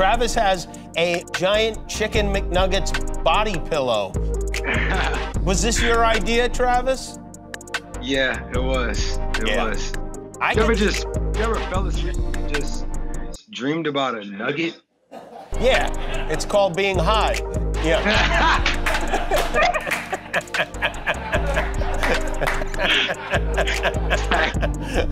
Travis has a giant chicken McNuggets body pillow. Was this your idea, Travis? Yeah, it was. It Yeah. was. I You ever just, just, you ever fell asleep and just dreamed about a nugget? yeah, it's called being high. Yeah.